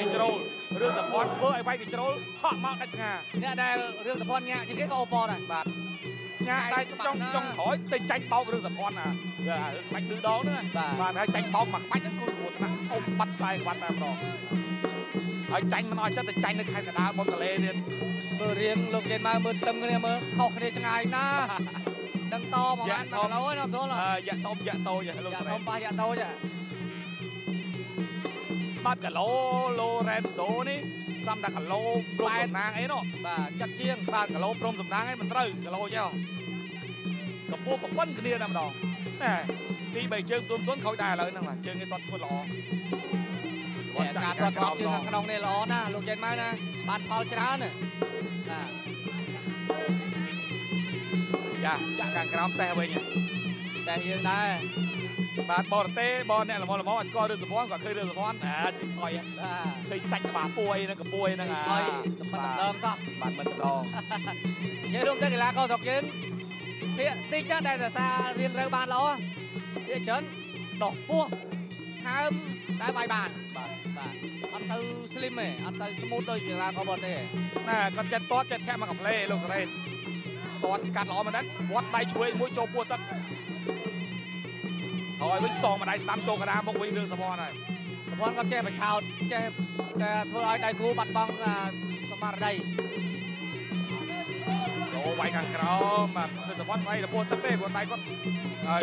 គេជ្រុលរឿងសពតធ្វើឲ្យវាយគេជ្រុលហក់មកដាច់ឆ្ងាអ្នកដែលរឿងសភ័នញាក់ជាងគេក៏អូប៉ដែរបាទញ៉ាតែចង់ចង់ក្រោយទៅចាញ់បោករឿងសពតណាបាច់ឌឺដងហ្នឹងបាទហើយចាញ់បោកមកបាច់ហ្នឹងគឺគ្រោះថ្នាក់អុំបាត់ខ្សែក្បាត់តែម្ដងហើយចាញ់មិនអស់ចិត្តទៅចាញ់នៅខេត្តកណ្ដាលបំតលេទៀតមើលរៀងលោកចេនមកមើលតឹងគ្នាមើលខុសគ្នាឆ្ងាយណាស់ដឹងតប្រហែល1គីឡូឯណាបងអឺយ៉ាក់ធំយ៉ាក់តូចលោកយ៉ាស្រីធំប៉ះយ៉ាតូច បាត់គីឡូឡូរ៉ែនហ្សូនេះសំតាគីឡូព្រមសំណាងអីនោះបាទចាត់ជាងបាទគីឡូព្រមសំណាងអីមិនត្រូវគីឡូចុះកម្ពស់ប្រព័ន្ធគ្នាតែម្ដងណែពីរបីជើងទុំទុនខូចដែរឥឡូវហ្នឹងបាទជើងគេតត់ធ្វើល្អការតតត្រប់ជើងខាងក្នុងនេះល្អណាស់លោកចេនមកណាបានផលច្រើនណាណាចាចាក់ខាងក្រោមតេះវិញតែយើងដែរ បាទបរទេសបងអ្នកល្មមល្មមឲ្យស្គាល់រឿងសុភ័ណ្ឌគាត់ឃើញរឿងសុភ័ណ្ឌអាស៊ីផុយបាទឃើញសាច់ក្បាលពួយហ្នឹងកពួយហ្នឹងអាហើយមិនដំណើរសោះបាទមិនដំណងយើងរួមទៅកីឡាករស្រុកយើងភាកតិចណាស់ដែលរសាររៀនត្រូវបានល្អភាកច្រើនដោះពោះហើមតែបាយបានបាទបាទអត់ទៅ slim ទេអត់ទៅ smooth ដូចកីឡាករបរទេសទេណែគាត់ចិត្តតតចិត្តធាក់មកកំ pl េលោកសេរីតតកាត់ល្អមែនទេវត្តដៃឆ្វេងមួយចូលពោះទឹក ហើយវិញសងម្ដាយស្ដាំចូលកណ្ដាលមុខវិញរឿងសុភ័ណ្ឌហើយប្រព័ន្ធគាត់ចេះបឆោតចេះតែធ្វើឲ្យដៃគូបាត់បង់អាសមារតីចូលវាយខាងក្រោមបាទគឺសុភ័ណ្ឌវាយទៅពោះទឹកទេព្រោះដៃគាត់ហើយ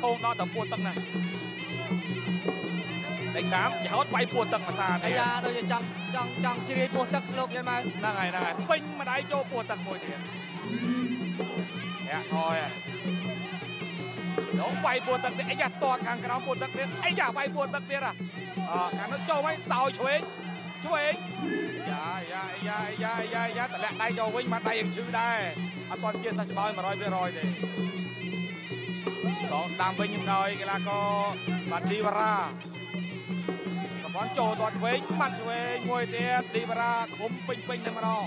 ឈោងដល់ទៅពោះទឹកណាដេកតាមចោតវាយពោះទឹកមួយសាអាទេយ៉ាដូចជាចង់ចង់ចង់ជ្រាយពោះទឹកលោកយ៉ាងម៉េចហ្នឹងហើយហ្នឹងហើយពេញម្ដាយចូលពោះទឹកមួយទៀតយ៉ាអយ ចូលវាយពោះទឹកទៀតអីយ៉ាតតខាងក្រោមពោះទឹកទៀតអីយ៉ាវាយពោះទឹកទៀតអខាងនោះចូលវិញសោយឆ្វេងឆ្វេងយ៉ាយ៉ាយ៉ាយ៉ាយ៉ាយ៉ាតម្លាក់ដៃចូលវិញមកដៃយើងឈឺដែរអត់ទាន់ជាសះច្បោយ100%ទេសងស្ដាំវិញខ្ញុំដោយកីឡាករបាទឌីវរ៉ាសម្ព័ន្ធចូលទាត់ឆ្វេងបាត់ឆ្វេងមួយទៀតឌីវរ៉ាឃុំពេញពេញតែម្ដង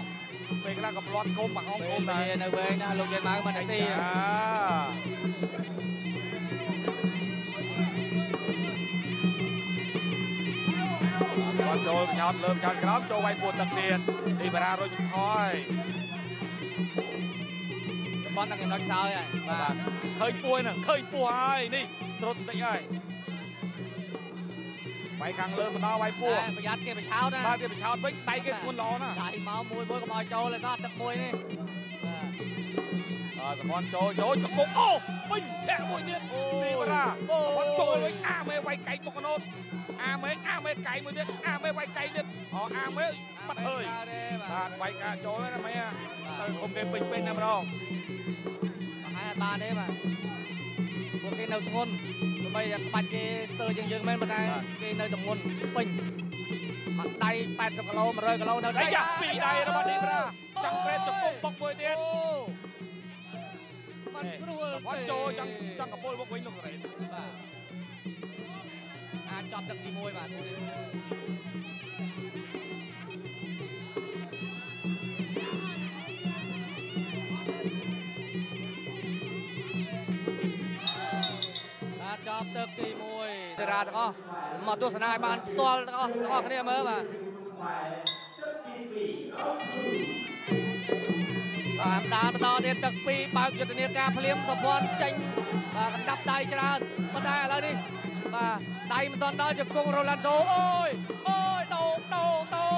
ពេលខ្លះក៏ផ្លាត់ឃុំបាក់អងពេលឃុំវេដែរលានៅវែងណាលោកយ៉ាងម៉េចមិននាទីគា ផ្ញើលើផ្ញើក្រោមចូលវាយពួនទឹកទៀតលីបារ៉ារុញថយតំបន់ដល់ចំណុចខ្សោយហើយបាទឃើញពួយហ្នឹងឃើញពួរហើយនេះត្រុតបន្តិចហើយវាយខាងលើម្ដងវាយពួរប្រយ័ត្នគេប្រឆោតណាបាទគេប្រឆោតវិញដៃគេធ្ងន់ល្អណាដៃមកមួយមួយកុំឲ្យចូលទេសោះទឹកមួយនេះបាទអើសកនចូលចូលចង្គង់អូវិញធាក់មួយទៀតអូ វរ៉ាសម្ព័ន្ធចូលវិញអាមេវាយកែកបុកកណូតអាមេអាមេកែកមួយទៀតអាមេវាយកែកទៀតអូអាមេបាត់ហើយទេបាបាទទវាយកាចូលណាមេទៅគុំគេពេញពេញតែម្ដងហើយអត់បានទេបាទពួកគេនៅធ្ងន់ទោះបីតែក្បាច់គេស្ទើរជាងយើងមែនប៉ុន្តែគេនៅទម្ងន់ពេញមកដៃ80គីឡូ100គីឡូនៅអាយ៉ាពីដៃរបស់ឌីវរ៉ាចង់ក្រេតចង្គង់បុកមួយទៀតអូมัน ស្រួលវត្តចូលចង់ចង់កពុលមកវិញលោកសេរីបាទអាចចប់ទឹកទី1បាទពួកនេះបាទចប់ទឹកទី1តារាទាំងអស់មកទស្សនាឲ្យបានផ្ទាល់ទាំងអស់ទាំងអស់គ្នាមើលបាទ បាទតាមបន្តទៀតទឹកពីរបើកយុទ្ធនាការភ្លាមសុភ័ណ្ឌចេញបាទកណ្ដាប់ដៃច្រើនប៉ុន្តែឥឡូវនេះបាទដៃមិនទាន់ដល់ជង្គង់រ៉ូឡាន់សូអូយអូយដោដោដោ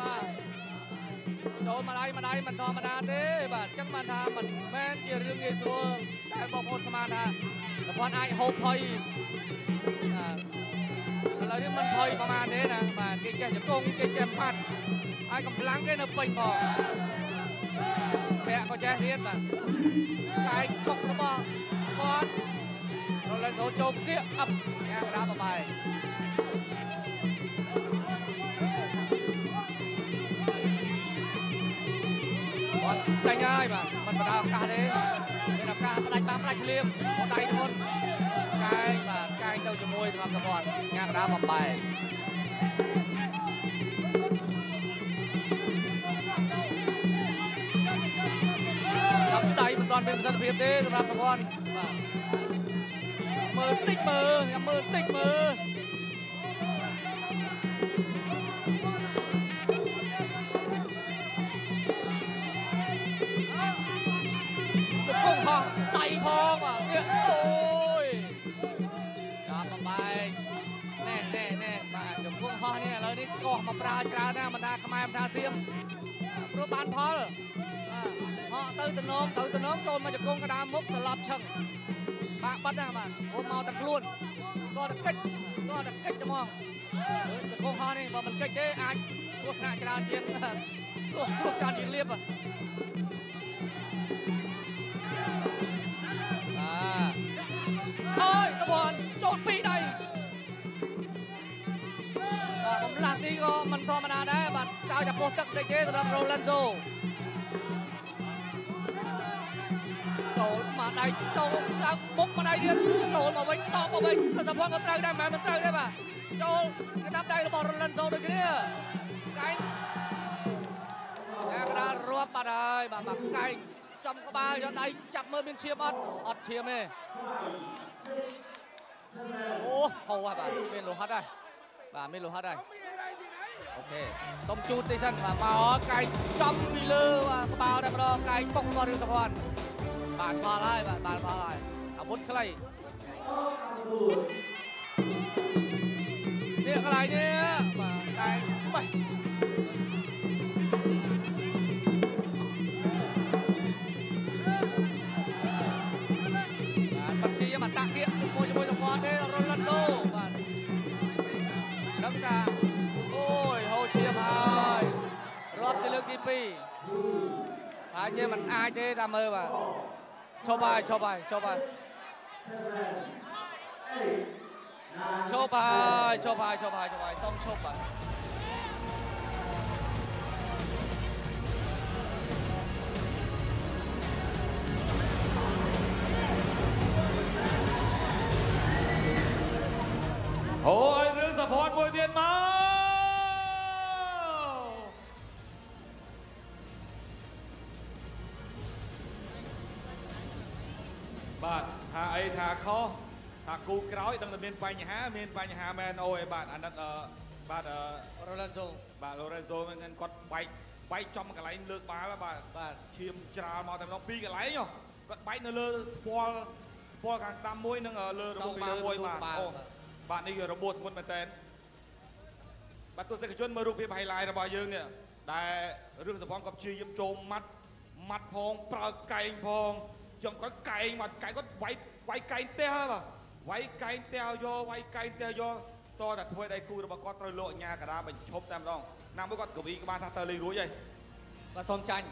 បាទចូលមកដៃមកដៃមិនធម្មតាទេបាទអញ្ចឹងបានថាមិនមែនជារឿងងាយស្រួលតែបងប្អូនស្មានថាសុភ័ណ្ឌអាចហូបភ័យបាទឥឡូវនេះមិនភ័យប្រហែលទេណាបាទគេចេះជង្គង់គេចេះម៉ាត់ហើយកម្លាំងគេនៅពេញផង ពាក់ក៏ចេះទៀតបាទកាយបុករបស់គាត់រលែងសូចូលគៀកអឹបញ៉ាកណ្ដាលបបាយគាត់ចាញ់ហើយបាទមិនបដៅឱកាសទេមានឱកាសផ្ដាច់បានផ្ដាច់ភ្លាមមកដៃធ្ងន់កាយបាទកាយទៅជាមួយសម្រាប់សម្ព័ន្ធញ៉ាកណ្ដាលបបាយចាប់ ត់មានប្រសិទ្ធភាពទេសម្រាប់សុវណ្ណបាទមើលតិចមើលខ្ញុំមើលតិចមើលទៅគង់ផងតៃផងបាទនេះអូយចាប់បំបែកណែណែណែបាទជង្គង់ហោះនេះឥឡូវនេះកោះមកប្រើច្រើនណាស់មិនថាខ្មែរមិនថាសៀមព្រោះបានផល ហក់ទៅតំណងទៅតំណងចូលមកជង្គង់កណ្ដាលមុខត្រឡប់ឈឹងបាក់បាត់ណាបាទហូបមកតែខ្លួនក៏តែកិច្ចក៏តែកិច្ចតែហ្មងជង្គង់ហោះនេះបើមិនកិច្ចទេអាចគ្រោះថ្នាក់ច្រើនជាងគ្រោះគ្រោះច្រើនជាងលៀបបាទអើយតបនចូលពីដៃបាទបំលាស់ទីក៏មិនធម្មតាដែរបាទខ្សោយតែពោះទឹកតិចទេសម្រាប់ Rolanzo ដៃចូលឡើងមុខមកដៃទៀតចូលមកវិញតបមកវិញសតភ័ណ្ឌក៏ត្រូវដែរមិនមែនមិនត្រូវទេបាទចូលកណ្ដាប់ដៃរបស់ Rolanzo ដូចគ្នាកែងតែកណ្ដាលរាប់បាត់ហើយបាទមកកែងចំក្បាលយកដៃចាប់មើលមានឈាមអត់អត់ឈាមទេអូហៅហើយបាទមានលោហិតហើយបាទមានលោហិតហើយអូខេសុំជូតតិចសិនបាទមកកែងចំពីលើបាទក្បាលតែម្ដងកែងបុករបស់រឿងសភ័ណ្ឌ បានផលហើយបាទបានផលហើយអាវុធខ្លីនេះកន្លែងនេះបាទកែងបេះបាទបាត់ជាមកតាក់គៀកជាមួយជាមួយសភ័ណ្ឌទេរ៉ូឡាន់ដូបាទដឹងថាអូយហូរឈាមហើយរាប់ជាលើកទី2ហើយជាមិនអាចទេតាមមើលបាទឈប់ហើយឈប់ហើយឈប់ហើយឈប់ហើយឈ ប់ហើយឈប់ហើយឈប់ហើយសុំឈប់បាទអូយរឿងសពតមួយ ថាអីថាខុសថាគូក្រោយដឹងតែមានបញ្ហាមានបញ្ហាមែនអូយបាទអាណិតអឺបាទអឺ Rolando បាទ Lorenzo ហ្នឹងគាត់បែកបែកចំកន្លែងលើកបាល់បាទបាទឈាមច្រាលមកតែម្ដងពីរកន្លែងហ៎គាត់បែកនៅលើផ្ពាល់ផ្ពាល់ខាងស្ដាំមួយនិងលើរបួសក្បាលមួយបាទអូបាទនេះរបួសធ្ងន់មែនតើបាទទស្សនិកជនមើលរូបភាព highlight របស់យើងនេះដែលរឿងសពគាត់ព្យាយាមចូលម៉ាត់ម៉ាត់ផងប្រើកែងផង ចំគាត់កែងមកកែងគាត់វាយវាយកែងផ្ទះហើយបាទវាយកែងផ្ទះយកវាយកែងផ្ទះយកតតែធ្វើដៃគូរបស់គាត់ត្រូវលោកអញ្ញាកដាបញ្ឈប់តែម្ដងណាមួយគាត់កវីក្បាលថាទៅលេងរួចហើយបាទសូមចាញ់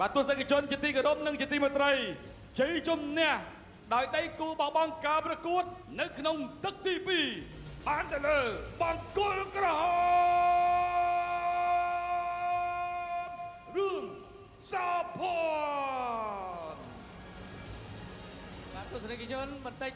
បាទទស្សនិកជនជាទីគោរពនិងជាទីមេត្រីជ័យជំនះដោយដៃគូបបងការប្រកួត នៅក្នុងទឹកទី2បានទៅលើបង្គោលក្រហម ផ